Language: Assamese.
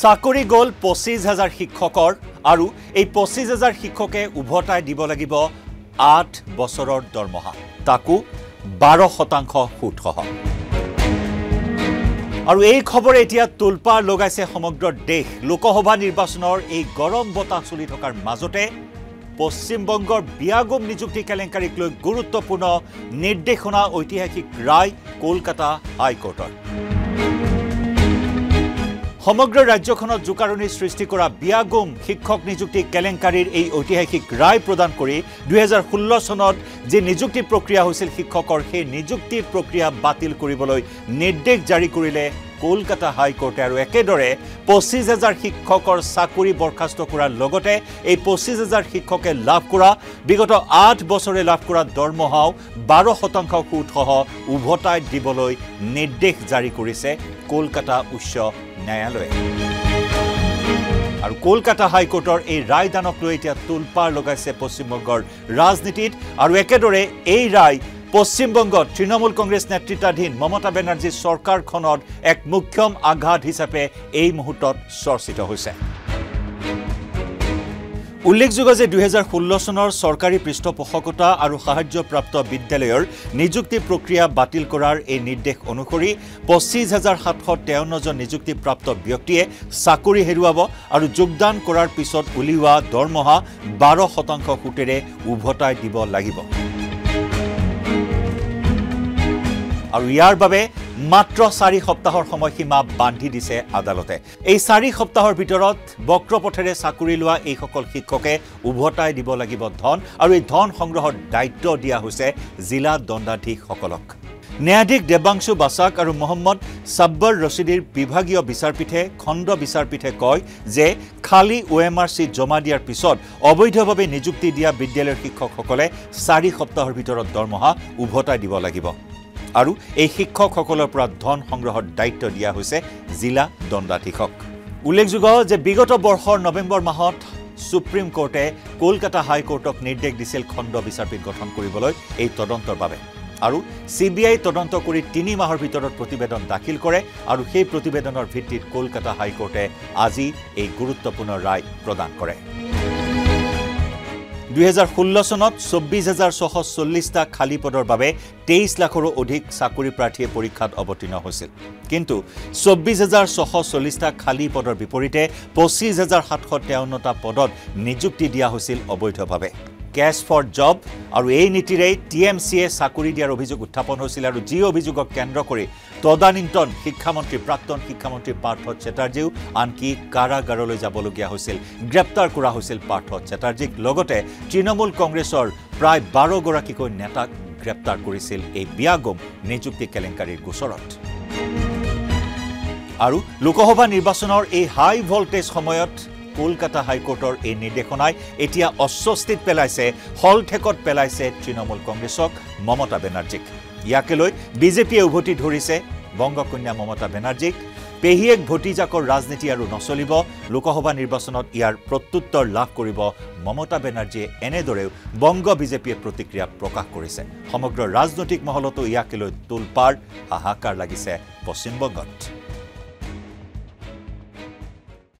চাকৰি গ'ল পঁচিছ হাজাৰ শিক্ষকৰ আৰু এই পঁচিছ হাজাৰ শিক্ষকে উভতাই দিব লাগিব আঠ বছৰৰ দৰমহা। তাকো বাৰ শতাংশ সুদসহ। আৰু এই খবৰে এতিয়া তোলপাৰ লগাইছে সমগ্ৰ দেশ। লোকসভা নিৰ্বাচনৰ এই গৰম বতাহ চলি থকাৰ মাজতে পশ্চিমবংগৰ বিয়াগুম নিযুক্তি কেলেংকাৰীক লৈ গুৰুত্বপূৰ্ণ নিৰ্দেশনা ঐতিহাসিক ৰায় কলকাতা হাইকোৰ্টৰ সমগ্ৰ ৰাজ্যখনত জোকাৰণিৰ সৃষ্টি কৰা বিয়াগুম শিক্ষক নিযুক্তি কেলেংকাৰীৰ এই ঐতিহাসিক ৰায় প্ৰদান কৰি দুহেজাৰ ষোল্ল চনত যি নিযুক্তি প্ৰক্ৰিয়া হৈছিল শিক্ষকৰ সেই নিযুক্তি প্ৰক্ৰিয়া বাতিল কৰিবলৈ নিৰ্দেশ জাৰি কৰিলে কলকাতা হাইকোৰ্টে। আৰু একেদৰে পঁচিছ হাজাৰ শিক্ষকৰ চাকৰি বৰ্খাস্ত কৰাৰ লগতে এই পঁচিছ হাজাৰ শিক্ষকে লাভ কৰা বিগত আঠ বছৰে লাভ কৰা দৰমহাও বাৰ শতাংশ সুদসহ উভতাই দিবলৈ নিৰ্দেশ জাৰি কৰিছে কলকাতা উচ্চ ন্যায়ালয়ে। আৰু কলকাতা হাইকোৰ্টৰ এই ৰায়দানক লৈ এতিয়া তোলপাৰ লগাইছে পশ্চিমবংগৰ ৰাজনীতিত। আৰু একেদৰে এই ৰায় পশ্চিমবংগত তৃণমূল কংগ্ৰেছ নেতৃত্বাধীন মমতা বেনাৰ্জীৰ চৰকাৰখনত এক মুখ্যম আঘাত হিচাপে এই মুহূৰ্তত চৰ্চিত হৈছে। উল্লেখযোগ্য যে দুহেজাৰ ষোল্ল চনৰ চৰকাৰী পৃষ্ঠপোষকতা আৰু সাহায্যপ্ৰাপ্ত বিদ্যালয়ৰ নিযুক্তি প্ৰক্ৰিয়া বাতিল কৰাৰ এই নিৰ্দেশ অনুসৰি পঁচিছ হাজাৰ সাতশ তেৱন্নজন নিযুক্তিপ্ৰাপ্ত ব্যক্তিয়ে চাকৰি হেৰুৱাব আৰু যোগদান কৰাৰ পিছত উলিওৱা দৰমহা বাৰ শতাংশ সুতেৰে উভতাই দিব লাগিব। আৰু ইয়াৰ বাবে মাত্ৰ চাৰি সপ্তাহৰ সময়সীমা বান্ধি দিছে আদালতে। এই চাৰি সপ্তাহৰ ভিতৰত বক্ৰপথেৰে চাকৰি লোৱা এইসকল শিক্ষকে উভতাই দিব লাগিব ধন আৰু এই ধন সংগ্ৰহৰ দায়িত্ব দিয়া হৈছে জিলা দণ্ডাধীশসকলক। ন্যায়াধীশ দেৱাংশু বাছাক আৰু মহম্মদ ছাব্বৰ ৰচিদিৰ বিভাগীয় বিচাৰপীঠে খণ্ড বিচাৰপীঠে কয় যে খালী অ' এম আৰ চি জমা দিয়াৰ পিছত অবৈধভাৱে নিযুক্তি দিয়া বিদ্যালয়ৰ শিক্ষকসকলে চাৰি সপ্তাহৰ ভিতৰত দৰমহা উভতাই দিব লাগিব। আৰু এই শিক্ষকসকলৰ পৰা ধন সংগ্ৰহৰ দায়িত্ব দিয়া হৈছে জিলা দণ্ডাধীশক। উল্লেখযোগ্য যে বিগত বৰ্ষৰ নৱেম্বৰ মাহত ছুপ্ৰিম কোৰ্টে কলকাতা হাইকোৰ্টক নিৰ্দেশ দিছিল খণ্ড বিচাৰপীঠ গঠন কৰিবলৈ এই তদন্তৰ বাবে। আৰু চি বি আই তদন্ত কৰি তিনি মাহৰ ভিতৰত প্ৰতিবেদন দাখিল কৰে আৰু সেই প্ৰতিবেদনৰ ভিত্তিত কলকাতা হাইকোৰ্টে আজি এই গুৰুত্বপূৰ্ণ ৰায় প্ৰদান কৰে। দুহেজাৰ ষোল্ল চনত চৌব্বিছ হাজাৰ ছশ চল্লিছটা খালী পদৰ বাবে তেইছ লাখৰো অধিক চাকৰি প্ৰাৰ্থীয়ে পৰীক্ষাত অৱতীৰ্ণ হৈছিল। কিন্তু চৌব্বিছ হাজাৰ ছশ চল্লিছটা খালী পদৰ বিপৰীতে পঁচিছ হাজাৰ সাতশ তেৱন্নটা পদত নিযুক্তি দিয়া হৈছিল অবৈধভাৱে। কেছ ফৰ জব আৰু এই নীতিৰেই টি এম চিয়ে চাকৰি দিয়াৰ অভিযোগ উত্থাপন হৈছিল আৰু যি অভিযোগক কেন্দ্ৰ কৰি তদানীন্তন শিক্ষামন্ত্ৰী প্ৰাক্তন শিক্ষামন্ত্ৰী পাৰ্থ চেটাৰ্জীও আনকি কাৰাগাৰলৈ যাবলগীয়া হৈছিল। গ্ৰেপ্তাৰ কৰা হৈছিল পাৰ্থ চেটাৰ্জীক। লগতে তৃণমূল কংগ্ৰেছৰ প্ৰায় বাৰগৰাকীকৈ নেতাক গ্ৰেপ্তাৰ কৰিছিল এই বিয়াগুম নিযুক্তি কেলেংকাৰীৰ গোচৰত। আৰু লোকসভা নিৰ্বাচনৰ এই হাই ভল্টেজ সময়ত কলকাতা হাইকোৰ্টৰ এই নিৰ্দেশনাই এতিয়া অস্বস্তিত পেলাইছে হলঠেকত পেলাইছে তৃণমূল কংগ্ৰেছক মমতা বেনাৰ্জীক। ইয়াকে লৈ বিজেপিয়ে উভতি ধৰিছে বংগকন্যা মমতা বেনাৰ্জীক। পেহীয়েক ভতিজাকৰ ৰাজনীতি আৰু নচলিব লোকসভা নিৰ্বাচনত ইয়াৰ প্ৰত্যুত্তৰ লাভ কৰিব মমতা বেনাৰ্জীয়ে এনেদৰেও বংগ বিজেপিয়ে প্ৰতিক্ৰিয়া প্ৰকাশ কৰিছে। সমগ্ৰ ৰাজনৈতিক মহলতো ইয়াকে লৈ তোলপাৰ হাহাকাৰ লাগিছে পশ্চিমবংগত